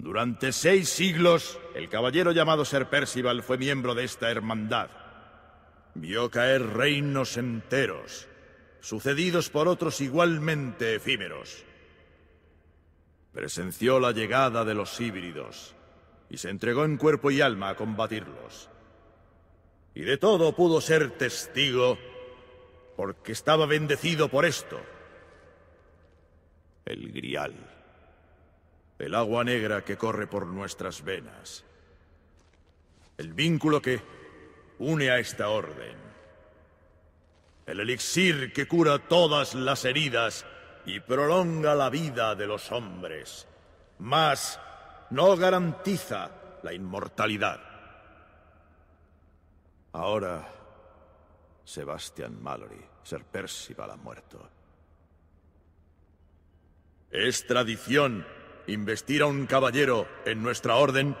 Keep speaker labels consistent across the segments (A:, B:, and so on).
A: Durante seis siglos, el caballero llamado Ser Percival fue miembro de esta hermandad. Vio caer reinos enteros, sucedidos por otros igualmente efímeros. Presenció la llegada de los híbridos y se entregó en cuerpo y alma a combatirlos. Y de todo pudo ser testigo porque estaba bendecido por esto. El grial. El agua negra que corre por nuestras venas. El vínculo que une a esta orden. El elixir que cura todas las heridas y prolonga la vida de los hombres. Mas no garantiza la inmortalidad. Ahora, Sebastian Mallory, Ser Percival ha muerto. ¿Es tradición investir a un caballero en nuestra orden?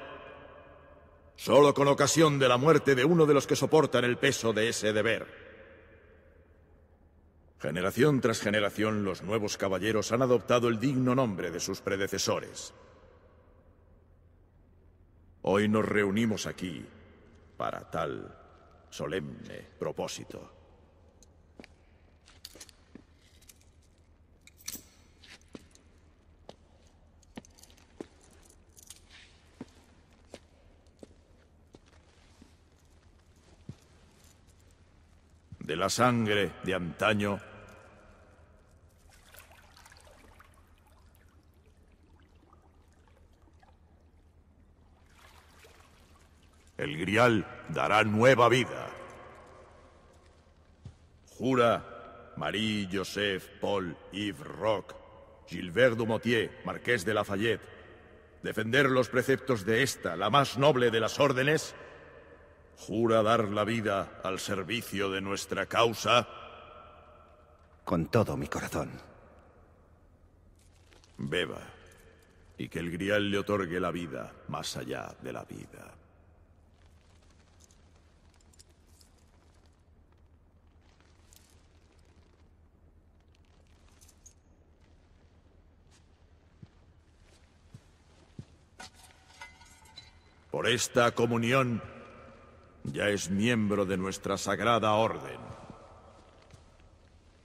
A: Solo con ocasión de la muerte de uno de los que soportan el peso de ese deber. Generación tras generación, los nuevos caballeros han adoptado el digno nombre de sus predecesores. Hoy nos reunimos aquí para tal solemne propósito. De la sangre de antaño El grial dará nueva vida. Jura Marie, Joseph, Paul, Yves Roch, Gilbert Dumotier, Marqués de Lafayette, defender los preceptos de esta, la más noble de las órdenes. Jura dar la vida al servicio de nuestra causa.
B: Con todo mi corazón.
A: Beba, y que el grial le otorgue la vida más allá de la vida. Por esta comunión ya es miembro de nuestra sagrada orden.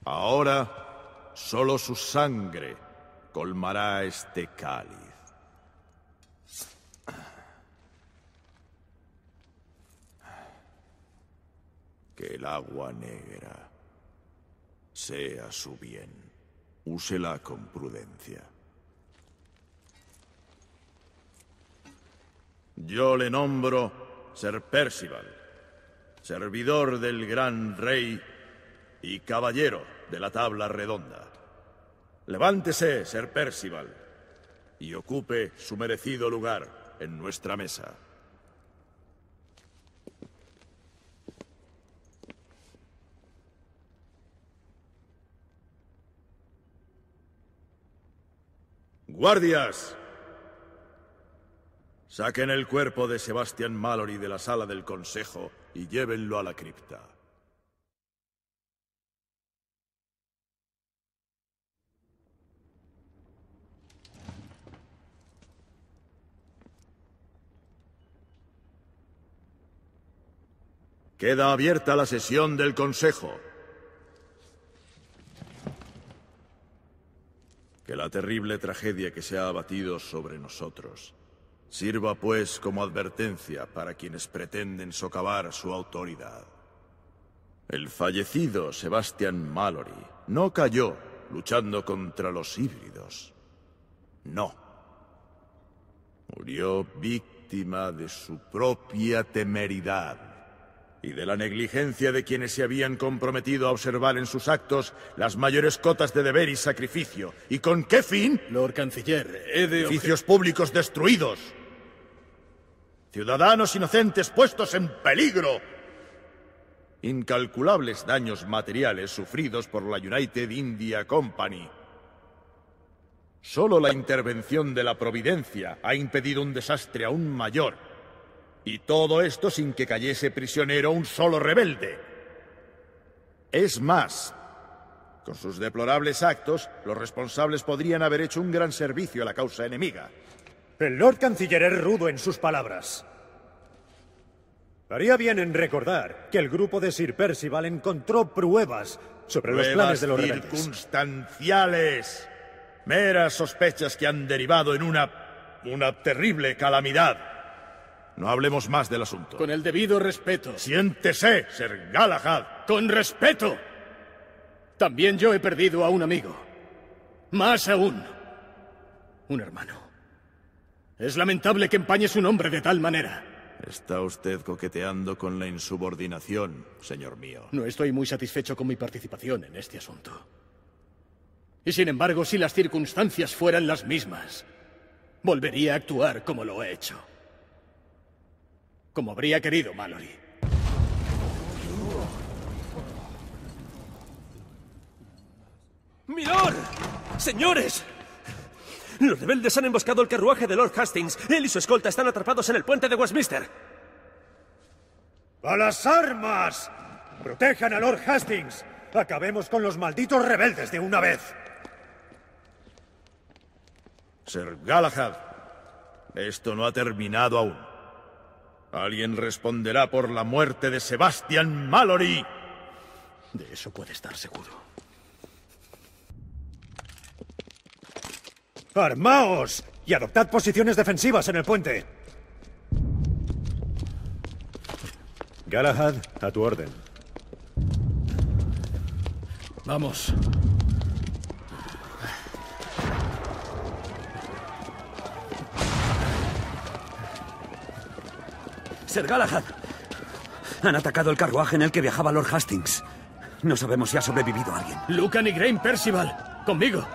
A: Ahora solo su sangre colmará este cáliz. Que el agua negra sea su bien. Úsela con prudencia. Yo le nombro Ser Percival, servidor del gran rey y caballero de la tabla redonda. Levántese, Ser Percival, y ocupe su merecido lugar en nuestra mesa. ¡Guardias! Saquen el cuerpo de Sebastian Mallory de la sala del consejo y llévenlo a la cripta. Queda abierta la sesión del Consejo. Que la terrible tragedia que se ha abatido sobre nosotros Sirva pues como advertencia para quienes pretenden socavar su autoridad. El fallecido Sebastian Mallory no cayó luchando contra los híbridos. No. Murió víctima de su propia temeridad y de la negligencia de quienes se habían comprometido a observar en sus actos las mayores cotas de deber y sacrificio. ¿Y con qué fin?
C: Lord Canciller, he de...
A: Edificios públicos destruidos. Ciudadanos inocentes puestos en peligro. Incalculables daños materiales sufridos por la United India Company. Solo la intervención de la Providencia ha impedido un desastre aún mayor. Y todo esto sin que cayese prisionero un solo rebelde. Es más, con sus deplorables actos, los responsables podrían haber hecho un gran servicio a la causa enemiga.
D: El Lord Canciller es rudo en sus palabras. Haría bien en recordar que el grupo de Sir Percival encontró pruebas sobre los planes de los rebeldes.
A: circunstanciales. Meras sospechas que han derivado en una... una terrible calamidad. No hablemos más del asunto.
E: Con el debido respeto.
A: Siéntese, Sir Galahad.
E: Con respeto. También yo he perdido a un amigo. Más aún, un hermano. Es lamentable que empañe su nombre de tal manera.
A: Está usted coqueteando con la insubordinación, señor mío.
E: No estoy muy satisfecho con mi participación en este asunto. Y sin embargo, si las circunstancias fueran las mismas, volvería a actuar como lo he hecho. Como habría querido Mallory.
F: ¡Milord! ¡Señores! Los rebeldes han emboscado el carruaje de Lord Hastings. Él y su escolta están atrapados en el puente de Westminster.
D: ¡A las armas! ¡Protejan a Lord Hastings! Acabemos con los malditos rebeldes de una vez.
A: Sir Galahad, esto no ha terminado aún. Alguien responderá por la muerte de Sebastian Mallory.
E: De eso puede estar seguro.
D: ¡Armaos! Y adoptad posiciones defensivas en el puente. Galahad, a tu orden.
E: Vamos.
F: Sir Galahad. Han atacado el carruaje en el que viajaba Lord Hastings. No sabemos si ha sobrevivido alguien.
E: Lucan y Grain Percival, conmigo.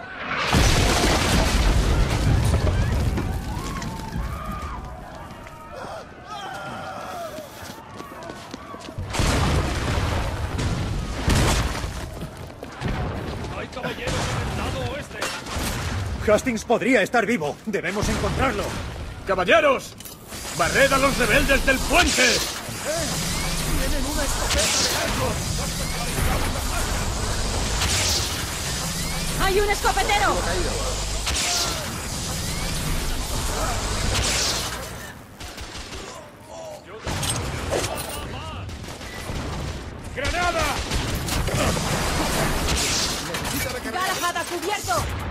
D: Hastings podría estar vivo. Debemos encontrarlo.
E: ¡Caballeros! ¡Barred a los rebeldes del puente!
G: ¡Hay un escopetero!
E: ¡Granada!
G: ¡Galahad a cubierto!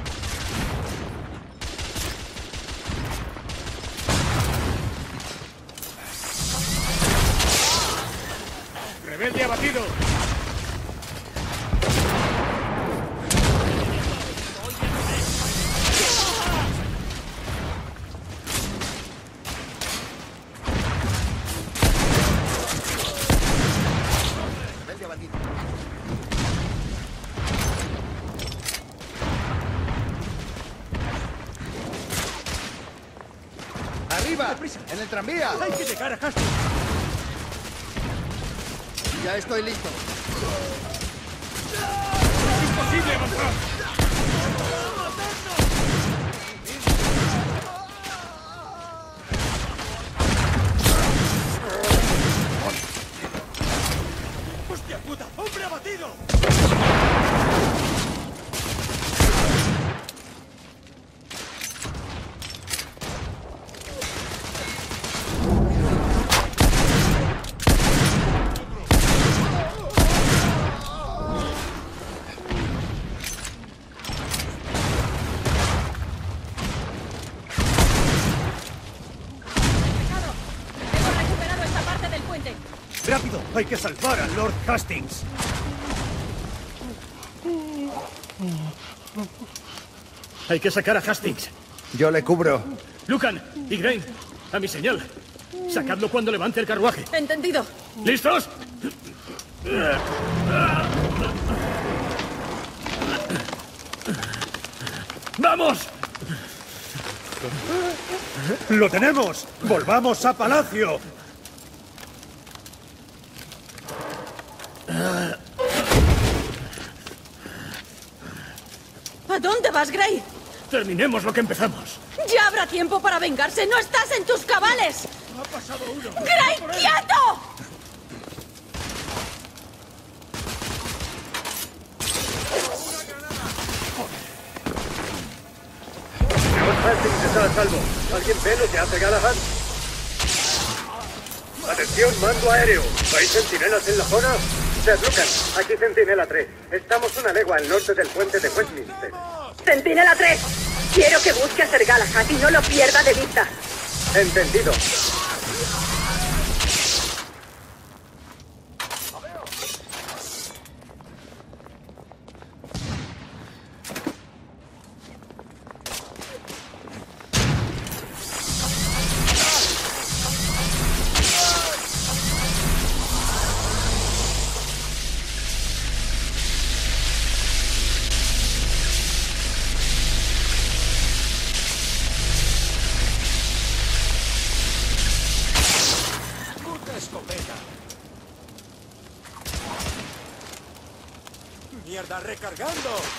B: ¡En el tranvía!
E: ¡Hay que llegar a Hastings!
B: Ya estoy listo.
E: ¡Imposible avanzar!
D: Hay que salvar al Lord Hastings.
E: Hay que sacar a Hastings.
B: Yo le cubro.
E: Lucan y Grain, a mi señal. Sacadlo cuando levante el carruaje.
G: Entendido.
E: ¿Listos? ¡Vamos!
D: ¡Lo tenemos! ¡Volvamos a Palacio!
G: ¿A
E: Terminemos lo que empezamos.
G: Ya habrá tiempo para vengarse. ¡No estás en tus cabales!
E: Ha pasado uno.
G: ¡Gray, quieto!
C: Hastings está a salvo. ¿Alguien ve lo que hace Galahad? Atención, mando aéreo. ¿Hay centinelas en la zona? Sir Lucas, aquí Centinela 3. Estamos una legua al norte del puente de Westminster.
H: Centinela 3. Quiero que busque a Ser Galahad y no lo pierda de vista.
C: Entendido.
D: Recargando!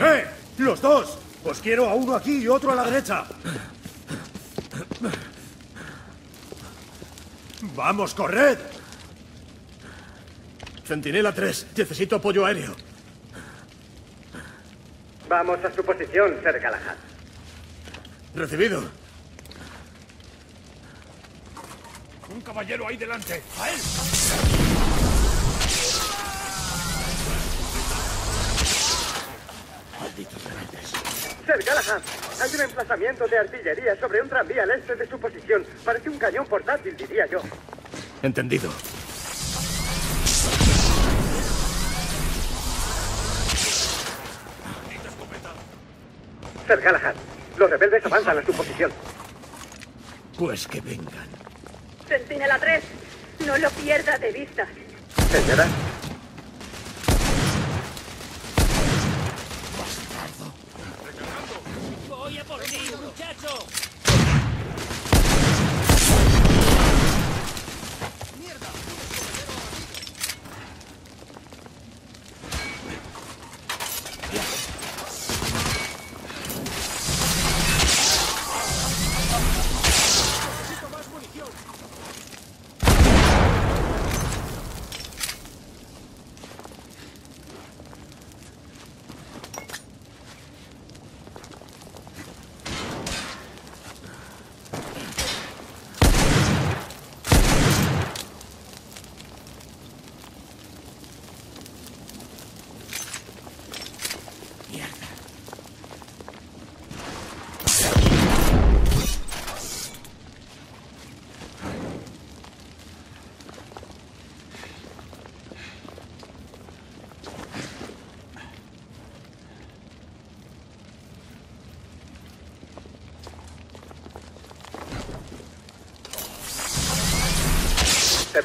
C: ¡Eh! ¡Los dos! Os quiero a uno aquí y otro a la derecha. ¡Vamos, corred!
E: Centinela 3, necesito apoyo aéreo.
C: Vamos a su posición, Sir Galahad.
E: Recibido.
A: Un caballero ahí delante. ¡A él!
C: Sir Galahad, hay un emplazamiento de artillería sobre un tranvía al este de su posición. Parece un cañón portátil, diría yo.
E: Entendido.
C: Sir Galahad, los rebeldes avanzan a su posición.
E: Pues que vengan.
H: Centinela 3. No lo pierda de vista.
C: Señora,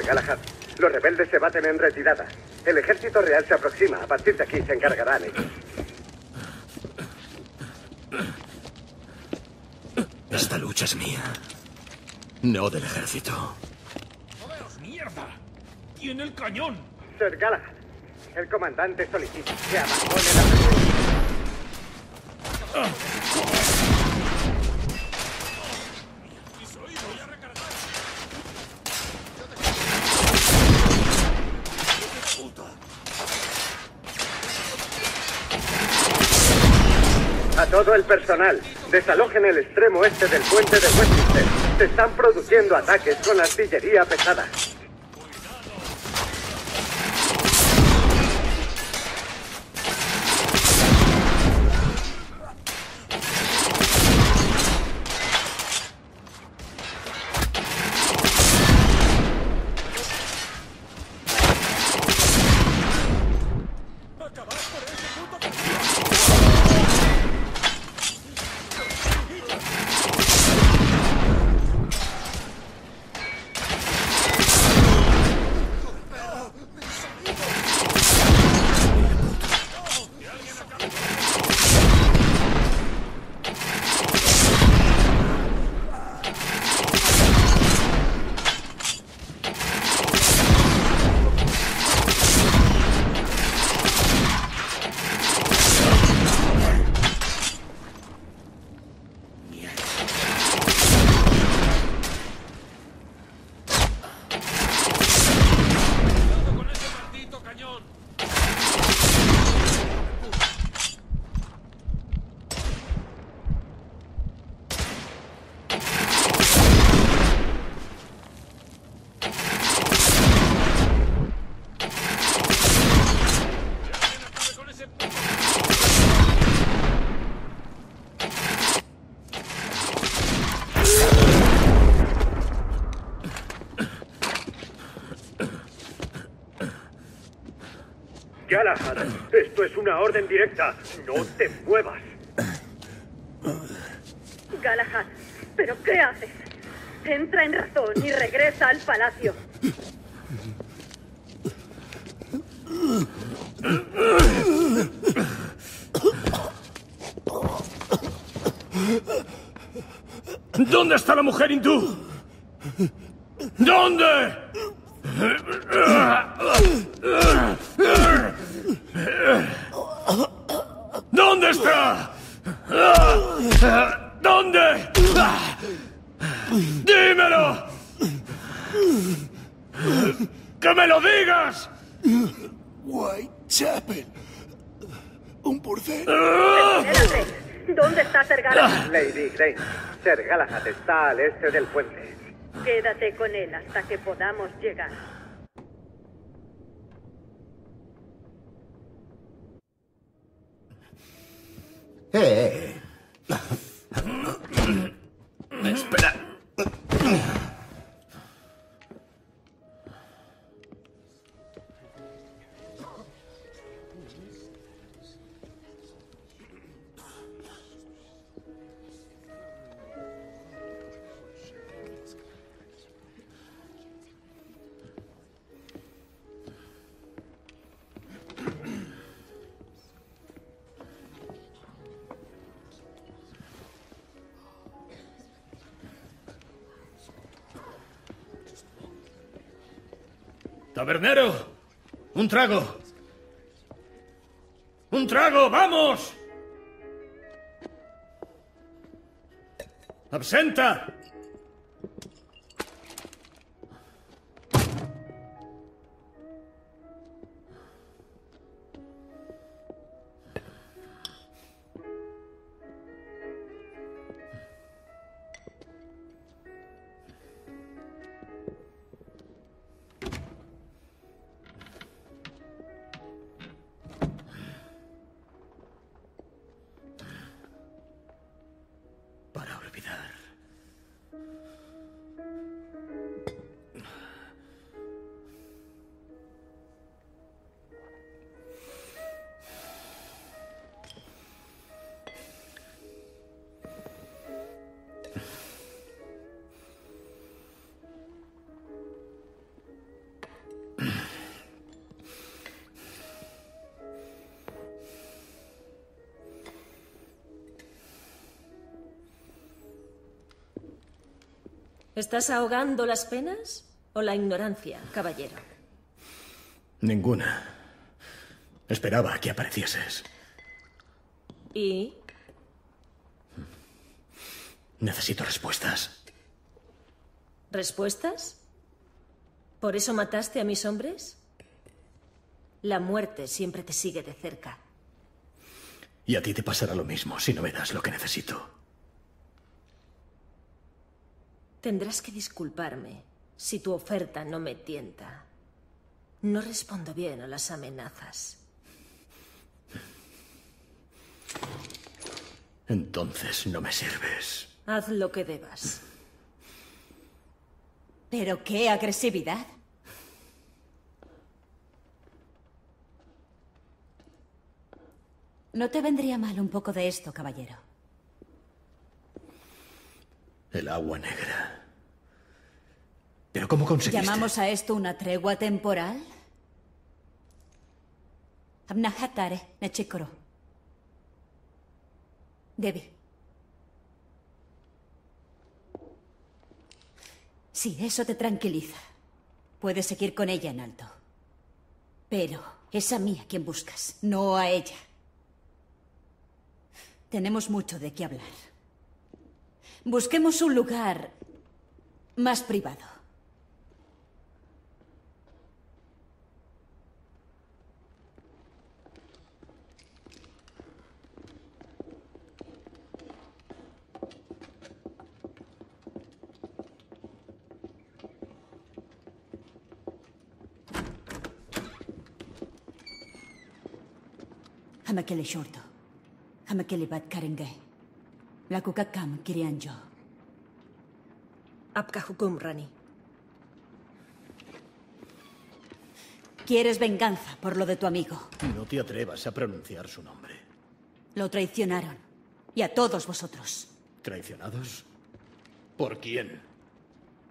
C: Galahad, los rebeldes se baten en retirada. El ejército real se aproxima. A partir de aquí se encargarán ellos.
E: Esta lucha es mía. No del ejército.
A: ¡Mierda! ¡Tiene el cañón!
C: Sir Galahad, el comandante solicita que abandone la todo el personal, desalojen el extremo este del puente de Westminster. Se están produciendo ataques con artillería pesada. Galahad, esto es una orden directa. No te muevas.
H: Galahad, ¿pero qué haces? Entra en razón y regresa al palacio.
E: ¿Dónde está la mujer hindú? ¿Dónde? ¿Dónde está? ¿Dónde? ¡Dímelo! ¡Que me lo digas!
I: Whitechapel. Un porcel.
H: Espérate. ¿Dónde está Ser Galahad?
C: Lady Grace, Ser Galahad está al este del puente.
H: Quédate con él hasta que podamos llegar.
B: Eh,
E: Tabernero, un trago. Un trago, vamos. Absenta.
J: ¿Estás ahogando las penas o la ignorancia, caballero?
E: Ninguna. Esperaba que aparecieses.
J: ¿Y?
E: Necesito respuestas.
J: ¿Respuestas? ¿Por eso mataste a mis hombres? La muerte siempre te sigue de cerca.
E: Y a ti te pasará lo mismo si no me das lo que necesito.
J: Tendrás que disculparme si tu oferta no me tienta. No respondo bien a las amenazas.
E: Entonces no me sirves.
J: Haz lo que debas.
K: Pero qué agresividad. No te vendría mal un poco de esto, caballero.
E: El agua negra. ¿Pero cómo conseguiste?
K: ¿Llamamos a esto una tregua temporal? Abnahatare, Nechikoro. Debbie. Sí, eso te tranquiliza. Puedes seguir con ella en alto. Pero es a mí a quien buscas, no a ella. Tenemos mucho de qué hablar. Busquemos un lugar más privado. Shorto. Bat karenge. Lakukakam kirianjo.
J: Apka hukum, Rani.
K: Quieres venganza por lo de tu amigo.
E: No te atrevas a pronunciar su nombre.
K: Lo traicionaron. Y a todos vosotros.
E: ¿Traicionados? ¿Por quién?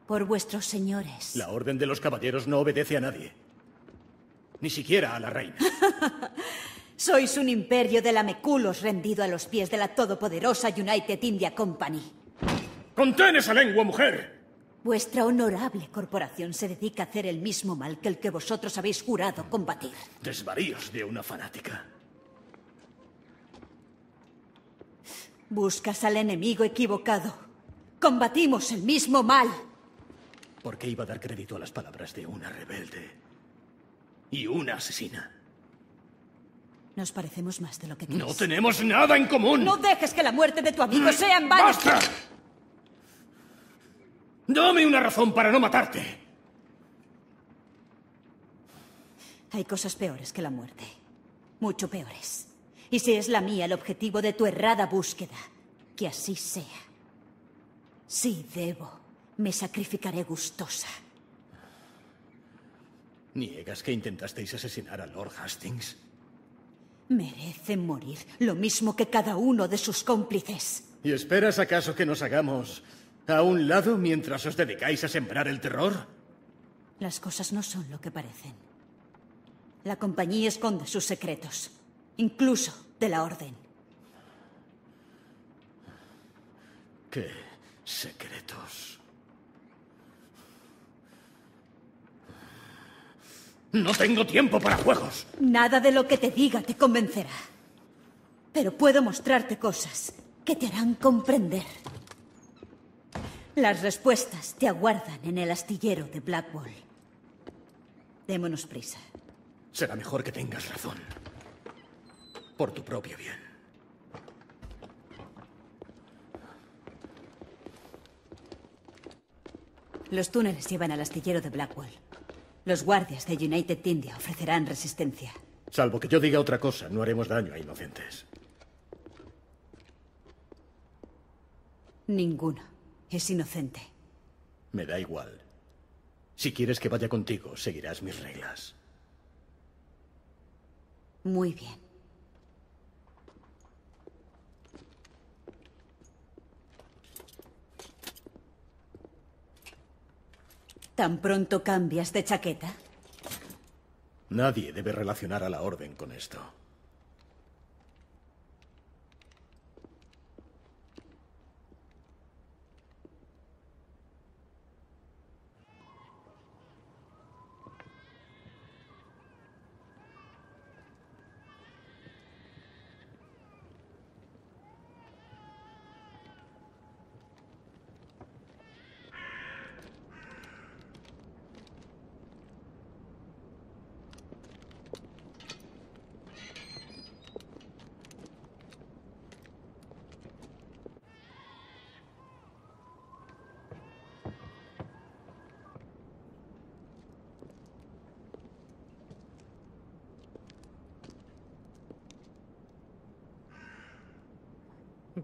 K: Por vuestros señores.
E: La Orden de los Caballeros no obedece a nadie. Ni siquiera a la reina.
K: Sois un imperio de lameculos rendido a los pies de la todopoderosa United India Company.
E: ¡Contén esa lengua, mujer!
K: Vuestra honorable corporación se dedica a hacer el mismo mal que el que vosotros habéis jurado combatir.
E: Desvaríos de una fanática.
K: Buscas al enemigo equivocado. Combatimos el mismo mal.
E: ¿Por qué iba a dar crédito a las palabras de una rebelde y una asesina?
K: Nos parecemos más de lo que crees.
E: No tenemos nada en común.
K: No dejes que la muerte de tu amigo sea en vano.
E: ¡Basta! Dame una razón para no matarte.
K: Hay cosas peores que la muerte. Mucho peores. Y si es la mía el objetivo de tu errada búsqueda, que así sea. Si debo, me sacrificaré gustosa.
E: ¿Niegas que intentasteis asesinar a Lord Hastings?
K: Merece morir lo mismo que cada uno de sus cómplices.
E: ¿Y esperas acaso que nos hagamos a un lado mientras os dedicáis a sembrar el terror?
K: Las cosas no son lo que parecen. La compañía esconde sus secretos, incluso de la Orden.
E: ¿Qué secretos? No tengo tiempo para juegos.
K: Nada de lo que te diga te convencerá. Pero puedo mostrarte cosas que te harán comprender. Las respuestas te aguardan en el astillero de Blackwall. Démonos prisa.
E: Será mejor que tengas razón. Por tu propio bien.
K: Los túneles llevan al astillero de Blackwall. Los guardias de United India ofrecerán resistencia.
E: Salvo que yo diga otra cosa, no haremos daño a inocentes.
K: Ninguno es inocente.
E: Me da igual. Si quieres que vaya contigo, seguirás mis reglas.
K: Muy bien. ¿Tan pronto cambias de chaqueta?
E: Nadie debe relacionar a la Orden con esto.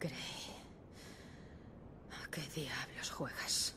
J: Grey. ¿A qué diablos juegas?